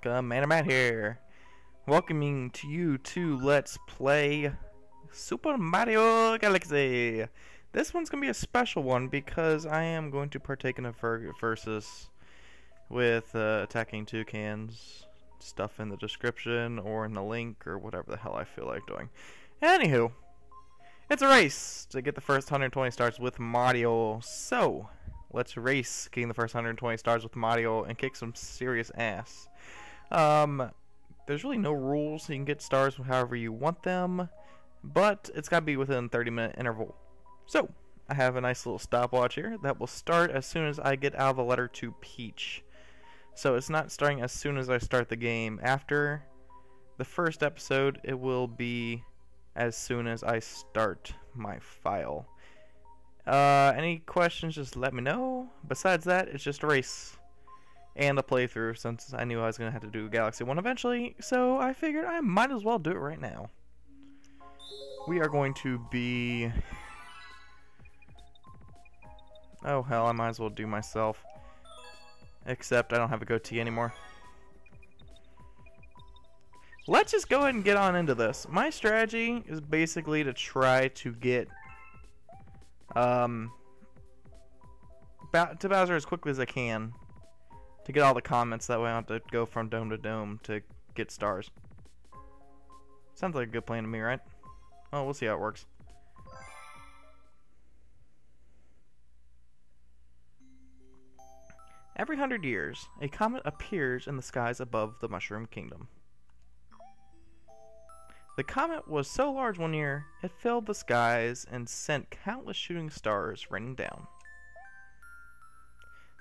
up, I'm out here, welcoming to you to Let's Play Super Mario Galaxy. This one's gonna be a special one because I am going to partake in a versus with uh, attacking toucans. Stuff in the description or in the link or whatever the hell I feel like doing. Anywho, it's a race to get the first 120 stars with Mario. So, let's race getting the first 120 stars with Mario and kick some serious ass. Um, there's really no rules. You can get stars however you want them, but it's got to be within 30 minute interval. So, I have a nice little stopwatch here that will start as soon as I get out of the letter to Peach. So it's not starting as soon as I start the game. After the first episode, it will be as soon as I start my file. Uh, any questions, just let me know. Besides that, it's just a race. And a playthrough, since I knew I was going to have to do Galaxy 1 eventually, so I figured I might as well do it right now. We are going to be... Oh hell, I might as well do myself. Except I don't have a goatee anymore. Let's just go ahead and get on into this. My strategy is basically to try to get um, to Bowser as quickly as I can to get all the comments. That way I don't have to go from dome to dome to get stars. Sounds like a good plan to me, right? Well, we'll see how it works. Every hundred years, a comet appears in the skies above the Mushroom Kingdom. The comet was so large one year, it filled the skies and sent countless shooting stars raining down.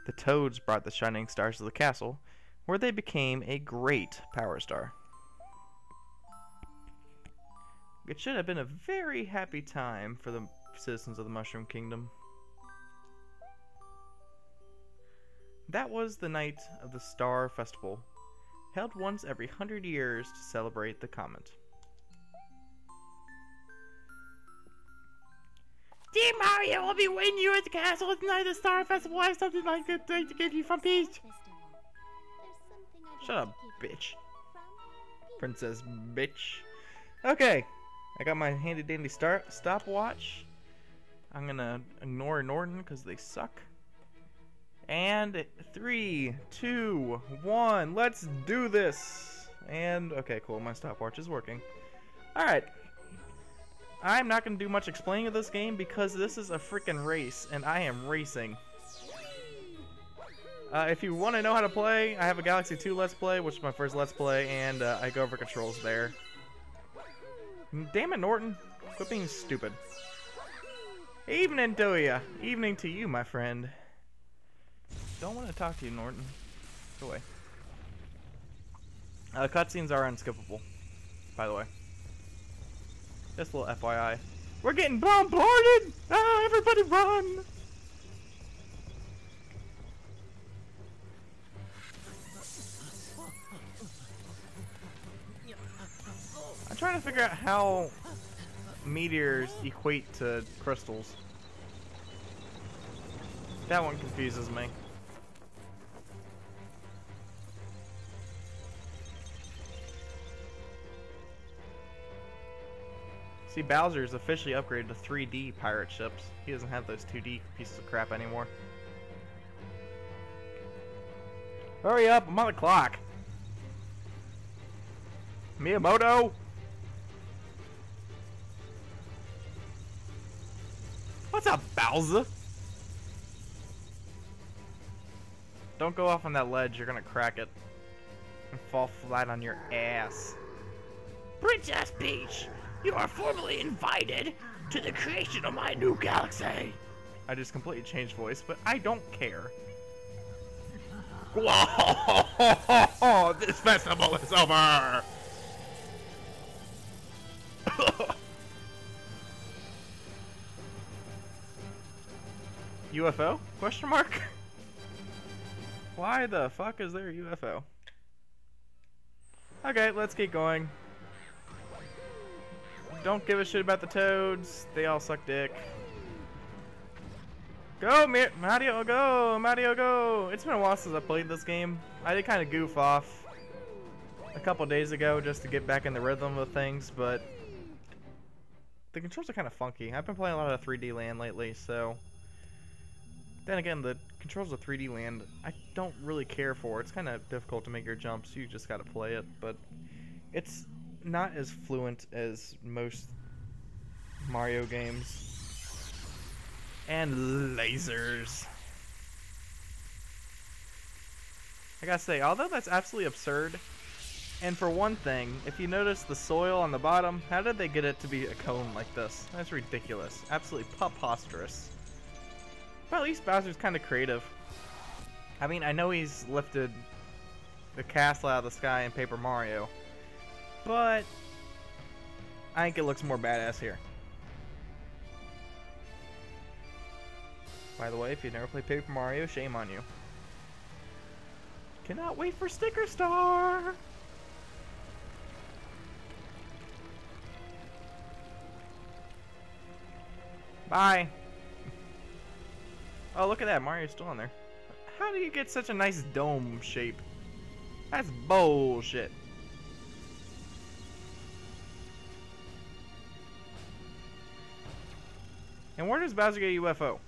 The toads brought the shining stars to the castle, where they became a great power star. It should have been a very happy time for the citizens of the Mushroom Kingdom. That was the night of the Star Festival, held once every hundred years to celebrate the comet. Dear Mario, I'll be waiting you at the castle tonight at the Star Festival. I have something like that thing to give you from Peach. Shut up, bitch. Princess bitch. Okay, I got my handy dandy start stopwatch. I'm gonna ignore Norton because they suck. And three, two, one, let's do this. And okay, cool, my stopwatch is working. Alright. I'm not going to do much explaining of this game because this is a freaking race and I am racing. Uh, if you want to know how to play, I have a Galaxy 2 Let's Play, which is my first Let's Play, and uh, I go over controls there. Damn it, Norton. Quit being stupid. Evening to. Evening to you, my friend. Don't want to talk to you, Norton. Go away. Uh, cutscenes are unskippable, by the way. Just a little FYI. We're getting bombarded! Ah, everybody run! I'm trying to figure out how meteors equate to crystals. That one confuses me. See, Bowser's officially upgraded to 3D pirate ships. He doesn't have those 2D pieces of crap anymore. Hurry up, I'm on the clock. Miyamoto? What's up, Bowser? Don't go off on that ledge, you're gonna crack it. And fall flat on your ass. Princess Peach, you are formally invited to the creation of my new galaxy. I just completely changed voice, but I don't care. Whoa! This festival is over! UFO? Question mark? Why the fuck is there a UFO? Okay, let's keep going don't give a shit about the toads. They all suck dick. Go, Mario, go! Mario, go! It's been a while since I played this game. I did kind of goof off a couple days ago just to get back in the rhythm of things, but the controls are kind of funky. I've been playing a lot of 3D Land lately, so... Then again, the controls of 3D Land, I don't really care for. It's kind of difficult to make your jumps. You just got to play it, but it's not as fluent as most Mario games. And lasers. I gotta say, although that's absolutely absurd, and for one thing, if you notice the soil on the bottom, how did they get it to be a cone like this? That's ridiculous. Absolutely preposterous. But at least Bowser's kind of creative. I mean, I know he's lifted the castle out of the sky in Paper Mario, but I think it looks more badass here. By the way, if you've never played Paper Mario, shame on you. Cannot wait for Sticker Star! Bye! Oh, look at that. Mario's still on there. How do you get such a nice dome shape? That's bullshit. And where does Bowser get a UFO?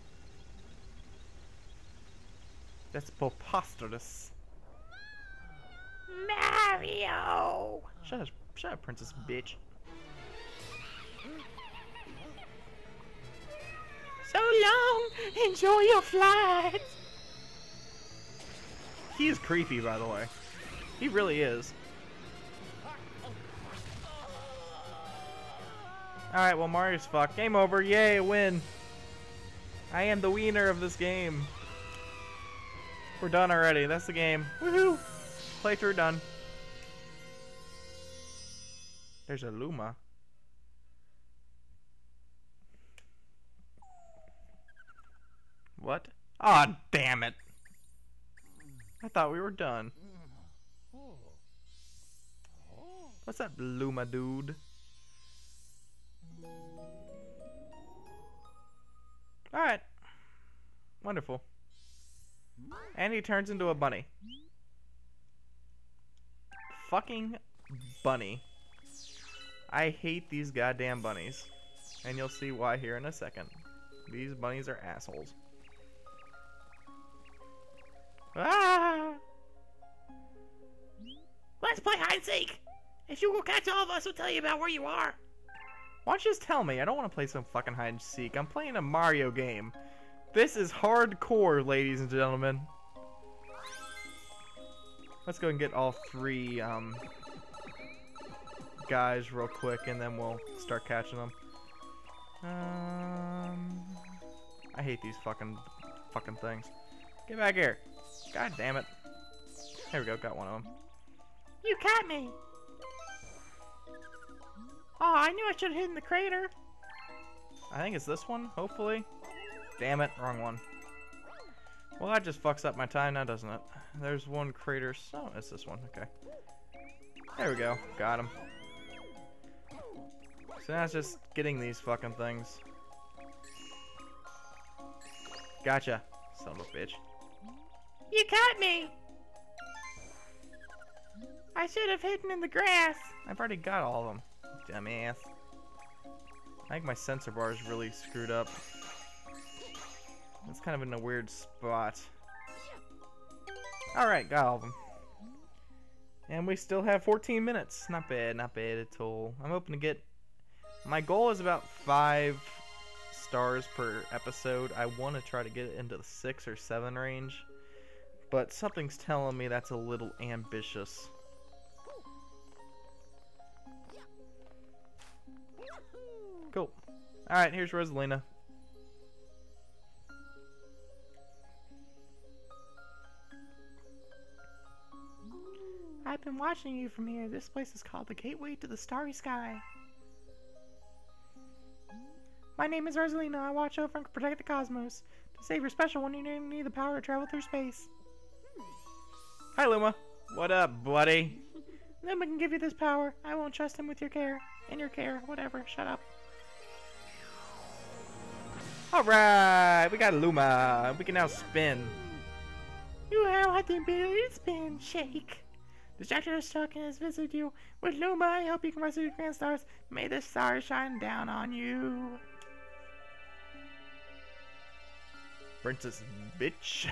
That's preposterous. Mario! Shut up, shut up, princess bitch. So long! Enjoy your flight! He is creepy, by the way. He really is. Alright, well Mario's fucked. Game over. Yay, win. I am the wiener of this game. We're done already. That's the game. Woohoo! Playthrough done. There's a Luma. What? Aw, oh, damn it. I thought we were done. What's that Luma dude? Alright. Wonderful. And he turns into a bunny. Fucking bunny. I hate these goddamn bunnies. And you'll see why here in a second. These bunnies are assholes. Ah! Let's play hide and seek! If you will catch all of us, we'll tell you about where you are. Why don't you just tell me? I don't want to play some fucking hide and seek. I'm playing a Mario game. This is hardcore, ladies and gentlemen. Let's go and get all three um, guys real quick, and then we'll start catching them. Um, I hate these fucking fucking things. Get back here. God damn it. There we go, got one of them. You caught me! Oh, I knew I should have hidden the crater. I think it's this one, hopefully. Damn it, wrong one. Well, that just fucks up my time now, doesn't it? There's one crater. So, it's this one. Okay. There we go. Got him. So now it's just getting these fucking things. Gotcha, son of a bitch. You caught me! I should have hidden in the grass. I've already got all of them. Dumbass. I think my sensor bar is really screwed up. It's kind of in a weird spot. Alright, got all of them. And we still have 14 minutes. Not bad, not bad at all. I'm hoping to get... My goal is about 5 stars per episode. I want to try to get it into the 6 or 7 range. But something's telling me that's a little ambitious. Alright, here's Rosalina. I've been watching you from here. This place is called the Gateway to the Starry Sky. My name is Rosalina. I watch over and protect the cosmos. To save your special one, you need the power to travel through space. Hi, Luma. What up, buddy? Luma can give you this power. I won't trust him with your care. In your care, whatever. Shut up. Alright, we got Luma. We can now spin. You have the ability to spin, shake. Distractor is stuck and has visited you. With Luma, I hope you can to the grand stars. May the stars shine down on you. Princess bitch.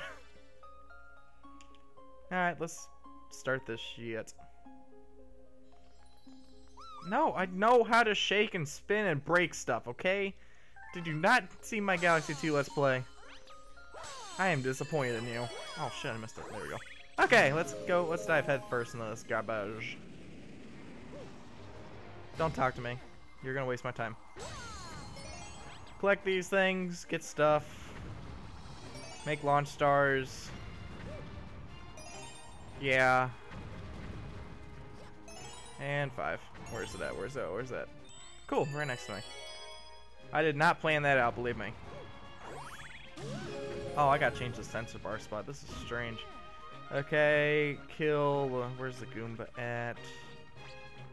Alright, let's start this shit. No, I know how to shake and spin and break stuff, okay? Did you not see my Galaxy 2 Let's Play? I am disappointed in you. Oh shit, I missed it. There we go. Okay, let's go. Let's dive headfirst into this garbage. Don't talk to me. You're gonna waste my time. Collect these things, get stuff, make launch stars. Yeah. And five. Where's it at? Where's that? Where's that? Cool, right next to me. I did not plan that out, believe me. Oh, I gotta change the sensor bar spot. This is strange. Okay, kill. Uh, where's the Goomba at?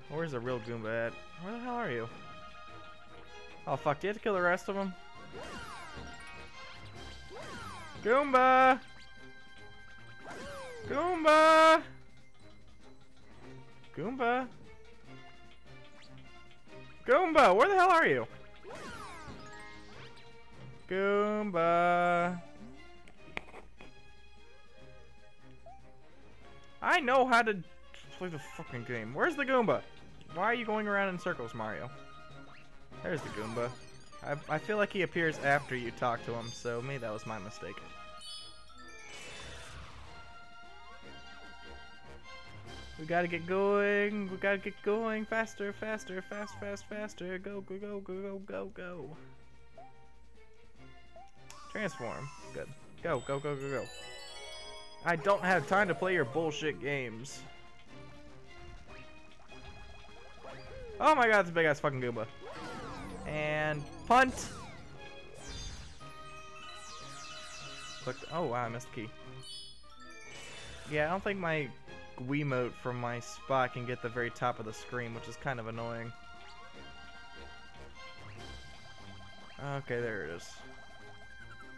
Where's the real Goomba at? Where the hell are you? Oh fuck, do you have to kill the rest of them? Goomba! Goomba! Goomba! Goomba, where the hell are you? Goomba. I know how to play the fucking game. Where's the Goomba? Why are you going around in circles, Mario? There's the Goomba. I, I feel like he appears after you talk to him, so maybe that was my mistake. We gotta get going. We gotta get going. Faster, faster, fast, fast, faster. Go, go, go, go, go, go, go. Transform. Good. Go, go, go, go, go. I don't have time to play your bullshit games. Oh my god, it's a big ass fucking Goomba. And punt. Click. Oh wow, I missed the key. Yeah, I don't think my Wiimote from my spot can get the very top of the screen, which is kind of annoying. Okay, there it is.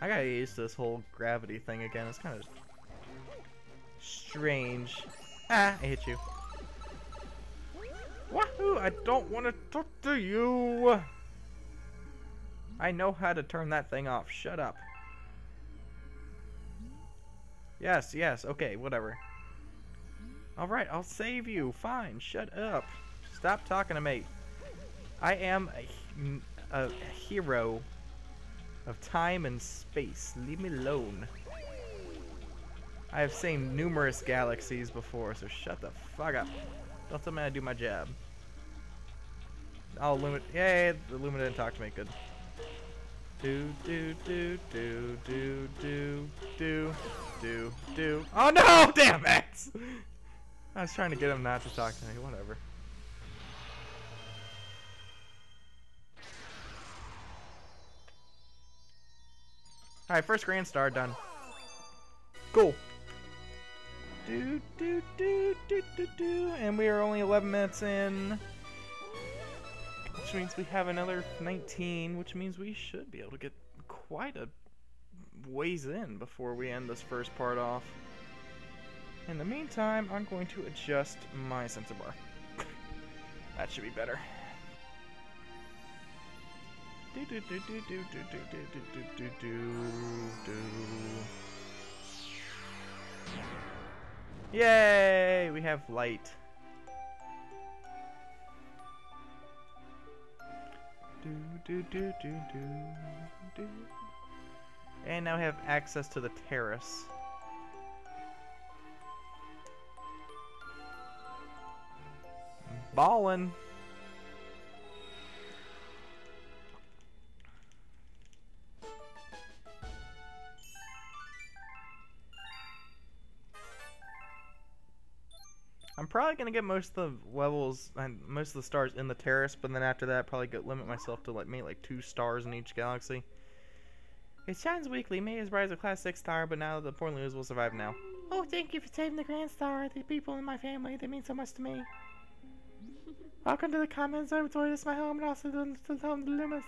I gotta get used to this whole gravity thing again. It's kind of strange. Ah, I hit you. Wahoo! I don't want to talk to you! I know how to turn that thing off. Shut up. Yes, yes, okay, whatever. Alright, I'll save you. Fine, shut up. Stop talking to me. I am a, a hero of time and space. Leave me alone. I have seen numerous galaxies before, so shut the fuck up. Don't tell me I do my job. I'll. Yay, the Luma didn't talk to me. Good. Do do do do do do do do do. Oh no! Damn it! I was trying to get him not to talk to me. Whatever. Alright, first Grand Star done. Cool. Do, do, do, do, do, do. And we are only 11 minutes in. Which means we have another 19, which means we should be able to get quite a ways in before we end this first part off. In the meantime, I'm going to adjust my sensor bar. that should be better. Yay! We have light. And now we have access to the terrace. Ballin'. I'm probably gonna get most of the levels and most of the stars in the terrace, but then after that, probably get, limit myself to like maybe like two stars in each galaxy. It shines weakly. May has rise a class six star, but now the poor losers will survive now. Oh, thank you for saving the Grand Star. The people in my family, they mean so much to me. Welcome to the Comet Observatory. This is my home and also the, the home to Lumas.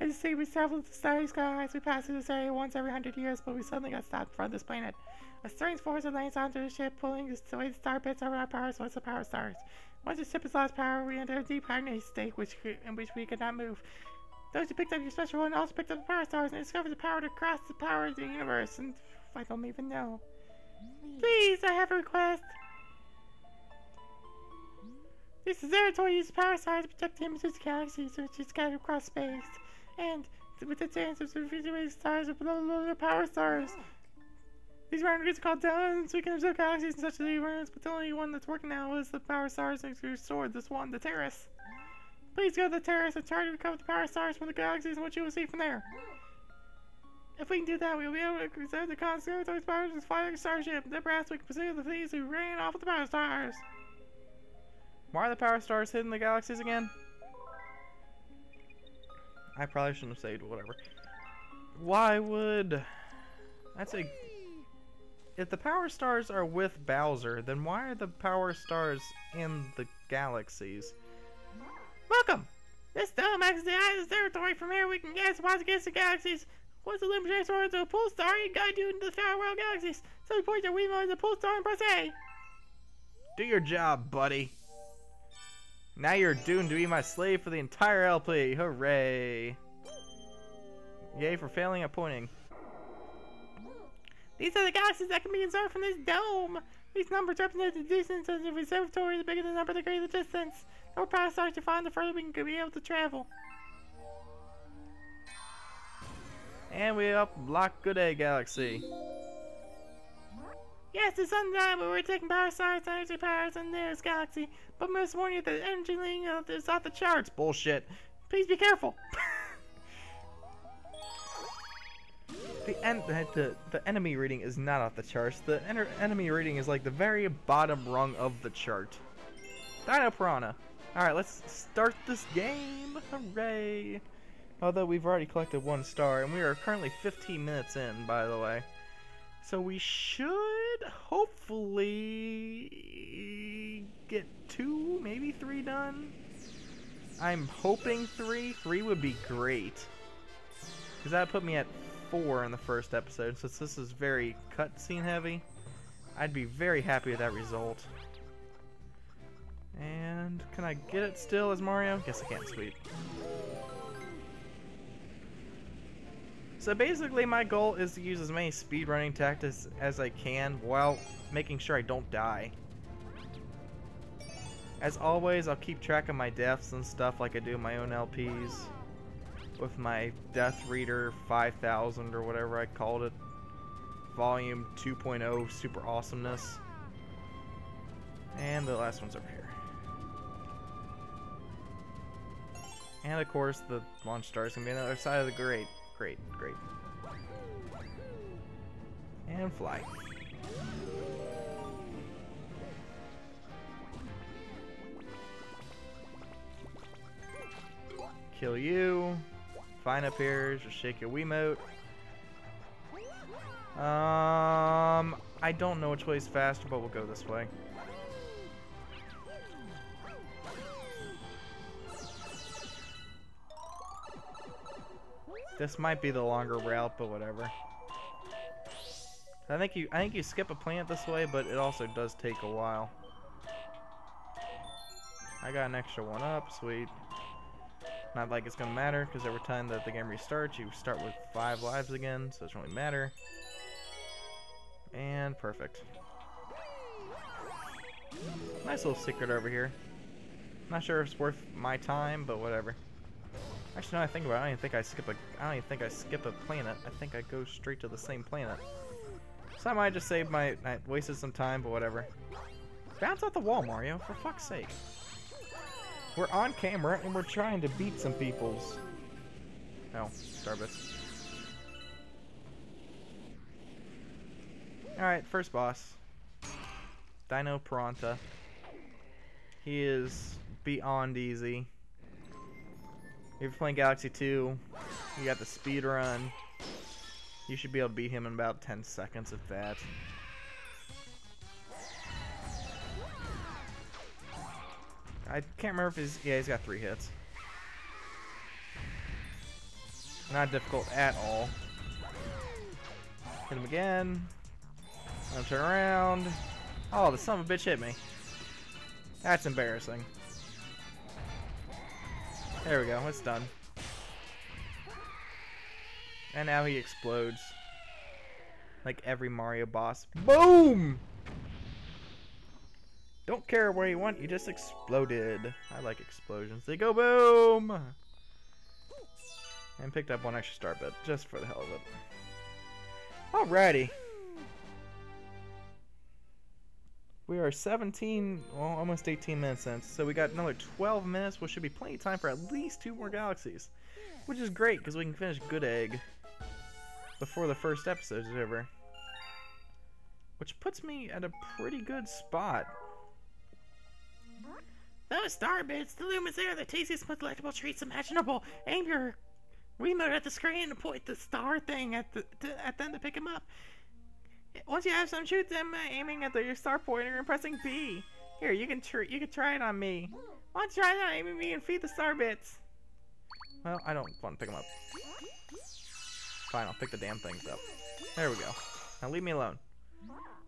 I just say we travel to the starry skies. We pass through this area once every hundred years, but we suddenly got stopped of this planet. A strange force lands onto the ship, pulling away the star bits over our powers once the power stars. Once the ship has lost power, we enter a deep hibernation state which, in which we cannot move. Those who picked up your special one also picked up the power stars and discovered the power to cross the power of the universe, and I don't even know. Please, I have a request. This is observatory uses power stars to protect the images of galaxies which is scattered across space, and with the chance of refrigerated stars or below the power stars. Oh. These rounders are called domes. We can observe galaxies in such as a rounds, but the only one that's working now is the power stars and restored. This one, the Terrace. Please go to the Terrace and try to recover the power stars from the galaxies and what you will see from there. If we can do that, we will be able to preserve the conservatory's powers and fly like a starship. Then perhaps we can pursue the thieves who ran off with the power stars. Why are the power stars hidden in the galaxies again? I probably shouldn't have saved whatever. Why would... That's a... If the power stars are with Bowser, then why are the power stars in the galaxies? Welcome! This acts as the of territory. From here we can guess what's against the galaxies. Once the limb transforms to a pull star, it guide you into the farewell galaxies. So we point your Wiimote to the pull star and press A. Do your job, buddy. Now you're doomed to be my slave for the entire LP. Hooray. Yay for failing at pointing. These are the galaxies that can be observed from this dome. These numbers represent the distance of the observatory. The bigger the number, the greater the distance. The more power stars you find, the further we can be able to travel. And we unlock Good Egg Galaxy. Yes, the sun's out, but we're taking power stars, energy powers, in this galaxy. But must warn you that the energy leaning is off the charts. Bullshit. Please be careful. the, en the the enemy reading is not off the charts. The enemy reading is like the very bottom rung of the chart. Dino Piranha. Alright, let's start this game. Hooray. Although we've already collected one star, and we are currently 15 minutes in, by the way. So we should hopefully get two, maybe three done. I'm hoping three. Three would be great. Because that put me at four in the first episode. Since this is very cutscene heavy, I'd be very happy with that result. And can I get it still as Mario? Guess I can, sweet. So basically my goal is to use as many speedrunning tactics as I can while making sure I don't die. As always, I'll keep track of my deaths and stuff like I do my own LPs. With my Death Reader 5000 or whatever I called it. Volume 2.0 Super Awesomeness. And the last one's over here. And of course, the launch star is going to be on the other side of the grate. Great, great. And fly. Kill you. Fine up here, just shake your Wiimote. Um, I don't know which way is faster, but we'll go this way. This might be the longer route, but whatever. I think you I think you skip a plant this way, but it also does take a while. I got an extra one up, sweet. Not like it's gonna matter, because every time that the game restarts, you start with five lives again, so it doesn't really matter. And perfect. Nice little secret over here. Not sure if it's worth my time, but whatever. Actually, now I think about it, I don't even think I skip a. I don't even think I skip a planet. I think I go straight to the same planet. So I might just save my. I wasted some time, but whatever. Bounce off the wall, Mario, for fuck's sake. We're on camera and we're trying to beat some peoples. Oh, Starbits. Alright, first boss. Dino Piranha. He is beyond easy. If you're playing Galaxy 2, you got the speed run. You should be able to beat him in about 10 seconds, if that. I can't remember if he's... Yeah, he's got three hits. Not difficult at all. Hit him again. I'm turn around. Oh, the son of a bitch hit me. That's embarrassing. There we go, it's done. And now he explodes. Like every Mario boss. Boom! Don't care where you went, you just exploded. I like explosions. They go boom! And picked up one extra star bit, just for the hell of it. Alrighty. We are 17, well, almost 18 minutes in, so we got another 12 minutes, which should be plenty of time for at least two more galaxies. Which is great, because we can finish Good Egg before the first episode is over. Which puts me at a pretty good spot. Those star bits, the Lumas are the tastiest, most delectable treats imaginable. Aim your remote at the screen and point the star thing at the to, at them to pick them up. Once you have some, shoot them uh, aiming at the, your star pointer and pressing B. Here, you can you can try it on me. Why don't you try on aiming me and feed the star bits? Well, I don't want to pick them up. Fine, I'll pick the damn things up. There we go. Now leave me alone.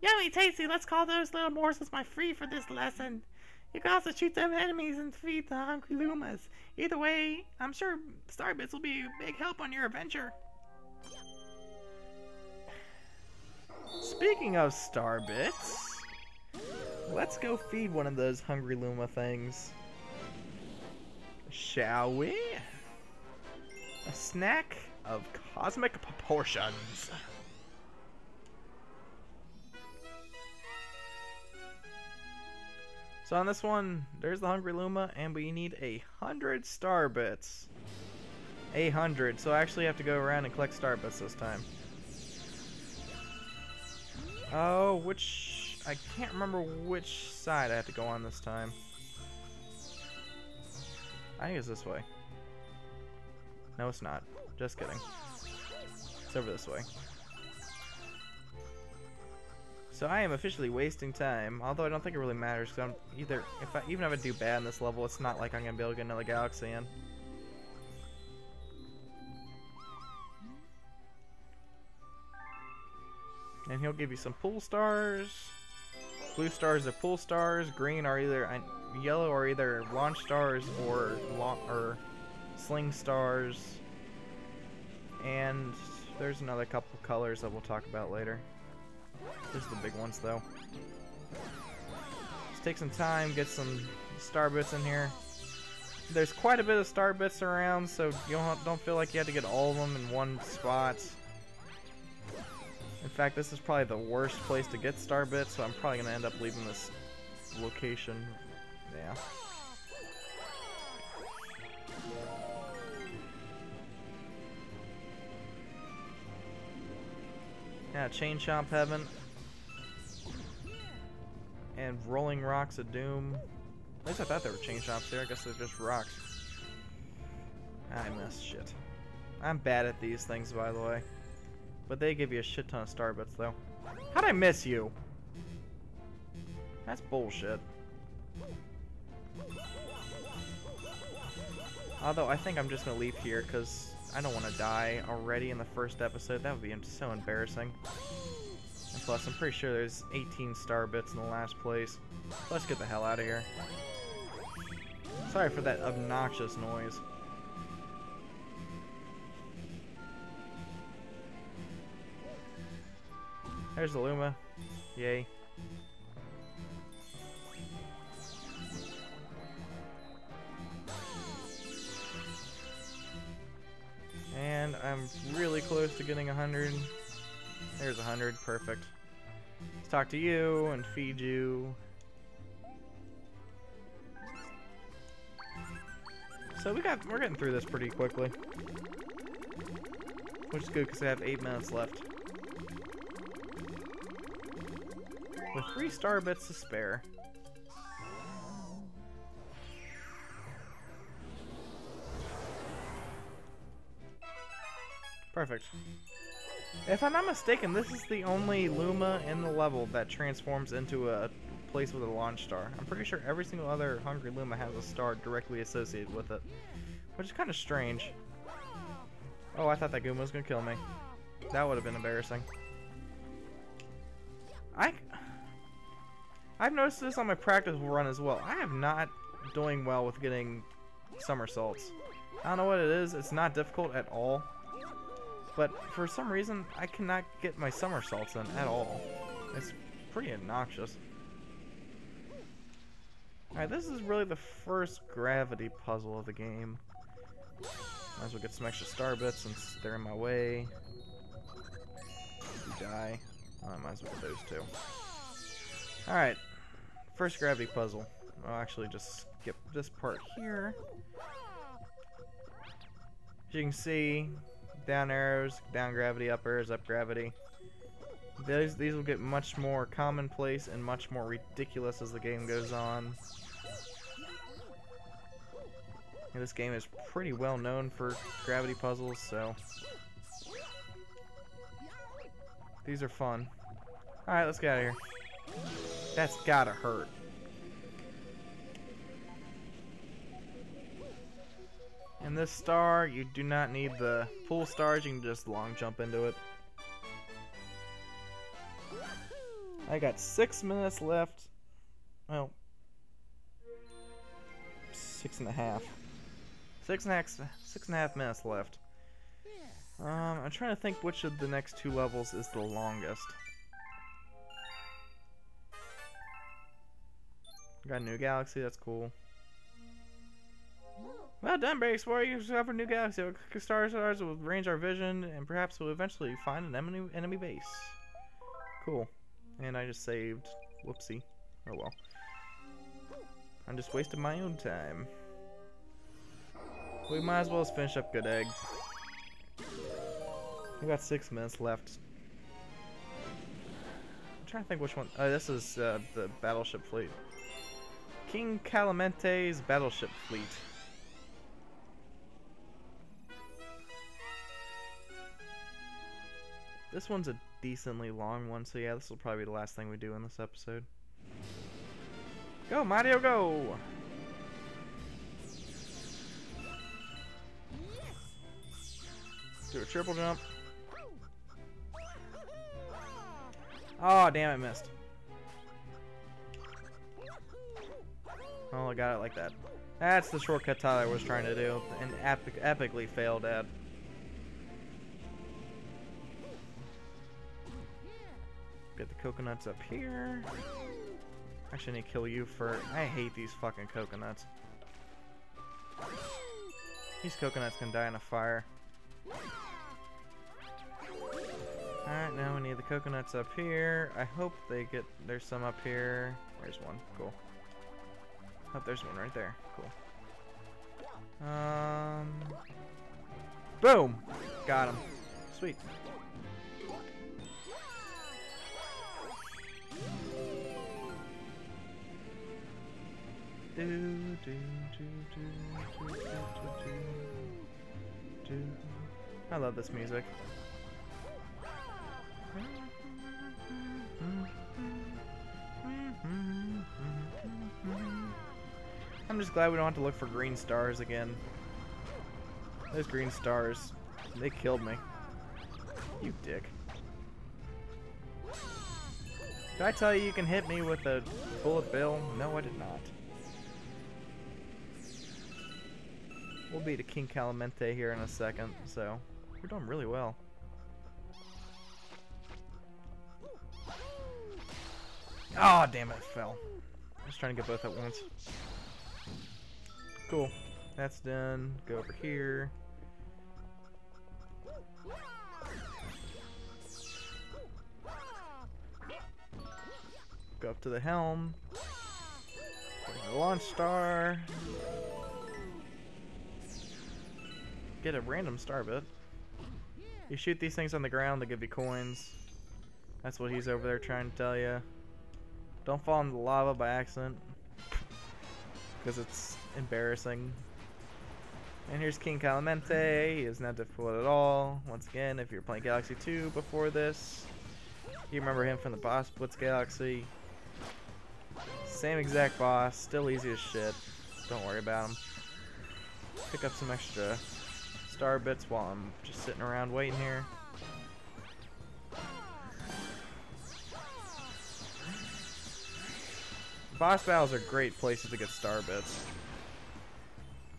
Yummy tasty, let's call those little morsels my free for this lesson. You can also shoot them enemies and feed the hungry Lumas. Either way, I'm sure Starbits will be a big help on your adventure. Speaking of star bits, let's go feed one of those hungry Luma things. Shall we? A snack of cosmic proportions. So on this one, there's the Hungry Luma, and we need a hundred star bits. A hundred, so I actually have to go around and collect star bits this time. Oh, which... I can't remember which side I have to go on this time. I think it's this way. No, it's not. Just kidding. It's over this way. So I am officially wasting time, although I don't think it really matters, because I'm either, if I, even if I do bad in this level, it's not like I'm going to be able to get another galaxy in. And he'll give you some pull stars. Blue stars are pull stars, green are either, yellow are either launch stars or, or sling stars. And there's another couple colors that we'll talk about later. Are the big ones, though. Let's take some time, get some star bits in here. There's quite a bit of star bits around, so you don't, don't feel like you have to get all of them in one spot. In fact, this is probably the worst place to get star bits, so I'm probably going to end up leaving this location. Yeah. Chain Chomp Heaven. And Rolling Rocks of Doom. At least I thought there were Chain Chomps there. I guess they're just rocks. I missed shit. I'm bad at these things, by the way. But they give you a shit ton of star bits, though. How'd I miss you? That's bullshit. Although, I think I'm just gonna leave here, because I don't want to die already in the first episode. That would be so embarrassing. And plus, I'm pretty sure there's 18 star bits in the last place. Let's get the hell out of here. Sorry for that obnoxious noise. There's the Luma. Yay. I'm really close to getting 100. There's 100, perfect. Let's talk to you and feed you. So we got, we're getting through this pretty quickly. Which is good because I have 8 minutes left. With 3 star bits to spare. Perfect. If I'm not mistaken, this is the only Luma in the level that transforms into a place with a launch star. I'm pretty sure every single other Hungry Luma has a star directly associated with it. Which is kind of strange. Oh, I thought that Goomba was gonna kill me. That would have been embarrassing. I, I've noticed this on my practice run as well. I am not doing well with getting somersaults. I don't know what it is. It's not difficult at all. But for some reason, I cannot get my somersaults in at all. It's pretty obnoxious. Alright, this is really the first gravity puzzle of the game. Might as well get some extra star bits since they're in my way. If You die. I might as well get those two. Alright. First gravity puzzle. I'll actually just skip this part here. As you can see, down arrows, down gravity, up arrows, up gravity. These, these will get much more commonplace and much more ridiculous as the game goes on. And this game is pretty well known for gravity puzzles, so... These are fun. Alright, let's get out of here. That's gotta hurt. In this star, you do not need the full stars, you can just long jump into it. I got six minutes left. Well, six and a half. Six and a half, six and a half minutes left. Um, I'm trying to think which of the next two levels is the longest. Got a new galaxy, that's cool. Well done, Barry Explorer. You discovered new galaxy. Star stars will range our vision, and perhaps we'll eventually find an enemy, enemy base. Cool. And I just saved. Whoopsie. Oh well. I'm just wasting my own time. We might as well finish up Good Egg. We got six minutes left. I'm trying to think which one. Oh, this is uh, the battleship fleet. King Calamente's battleship fleet. This one's a decently long one, so yeah, this will probably be the last thing we do in this episode. Go, Mario, go! Do a triple jump. Oh, damn it, missed. Oh, I got it like that. That's the shortcut Tyler was trying to do, and epic epically failed at. Get the coconuts up here. Actually, I kill you for... I hate these fucking coconuts. These coconuts can die in a fire. Alright, now we need the coconuts up here. I hope they get... There's some up here. There's one. Cool. Oh, there's one right there. Cool. Um... Boom! Got him. Sweet. I love this music. I'm just glad we don't have to look for green stars again. Those green stars, they killed me. You dick. Did I tell you you can hit me with a bullet bill? No, I did not. We'll beat a King Calamente here in a second, so we're doing really well. Oh, damn it, it fell. I was trying to get both at once. Cool. That's done. Go over here. Go up to the helm. Launch star. Get a random star bit. You shoot these things on the ground, they give you coins. That's what he's over there trying to tell you. Don't fall in the lava by accident. Because it's embarrassing. And here's King Calamente. He is not difficult at all. Once again, if you're playing Galaxy 2 before this, you remember him from the Boss Blitz Galaxy. Same exact boss, still easy as shit. Don't worry about him. Pick up some extra star bits while I'm just sitting around waiting here. Boss battles are great places to get star bits.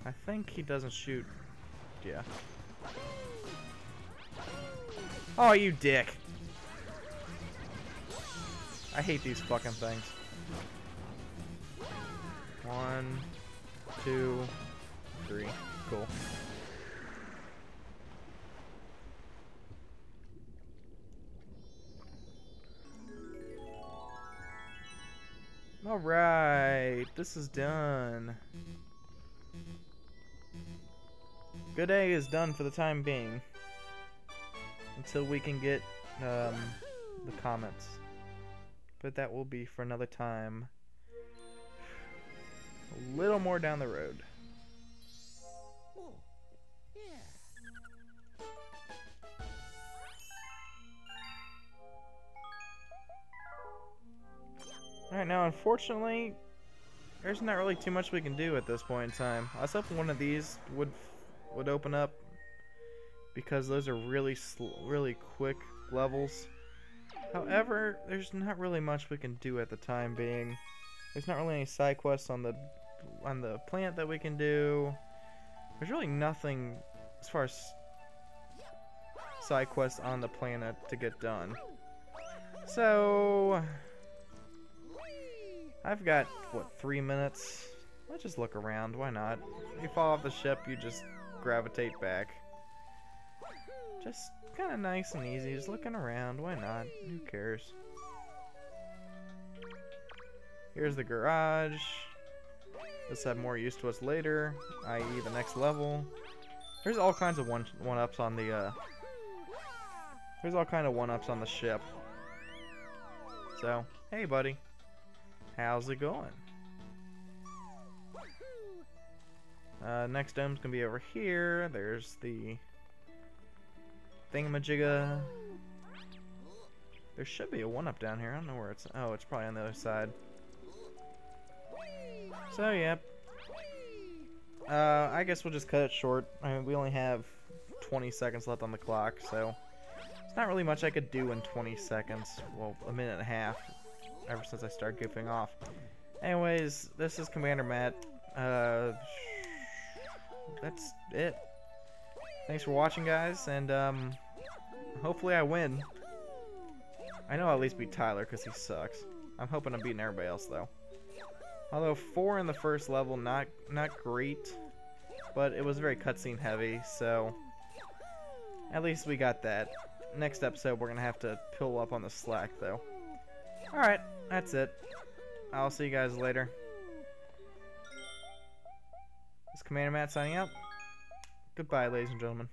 I think he doesn't shoot. Yeah. Oh, you dick. I hate these fucking things. One, two, three. Cool. Alright, this is done. Good Egg is done for the time being. Until we can get um, the comets. But that will be for another time. A little more down the road. Alright, now unfortunately, there's not really too much we can do at this point in time. I was hoping one of these would would open up because those are really really quick levels. However, there's not really much we can do at the time being. There's not really any side quests on the on the plant that we can do. There's really nothing as far as side quests on the planet to get done. So I've got, what, three minutes? Let's just look around, why not? If you fall off the ship, you just gravitate back. Just kind of nice and easy, just looking around, why not? Who cares? Here's the garage. This will have more use to us later, i.e. the next level. There's all kinds of one one-ups on the, uh... There's all kind of one-ups on the ship. So, hey buddy. How's it going? Uh, next dome's gonna be over here. There's the thingamajigga. There should be a one-up down here. I don't know where it's. Oh, it's probably on the other side. So, yep. Uh, I guess we'll just cut it short. I mean, we only have 20 seconds left on the clock, so it's not really much I could do in 20 seconds. Well, a minute and a half ever since I started goofing off. Anyways, this is Commander Matt. Uh, that's it. Thanks for watching, guys, and um, hopefully I win. I know I'll at least beat Tyler because he sucks. I'm hoping I'm beating everybody else though. Although four in the first level, not not great, but it was very cutscene heavy, so at least we got that. Next episode, we're gonna have to pull up on the slack though. All right that's it. I'll see you guys later. This Commander Matt signing out. Goodbye, ladies and gentlemen.